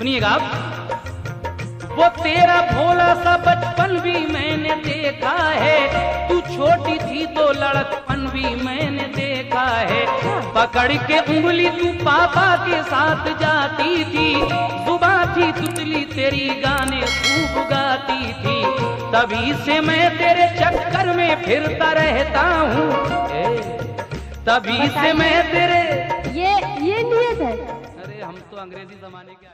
सुनिएगा आप। वो तेरा भोला सा बचपन भी मैंने देखा है। तू छोटी थी तो लड़कपन भी मैंने देखा है। पकड़ के उंगली तू पापा के साथ जाती थी। सुबह थी तुतली तेरी गाने खूब गाती थी। तभी से मैं तेरे चक्कर में फिरता रहता हूँ। तभी से मैं तेरे ये ये नियत है। अरे हम तो अंग्रेज़ी जमाने के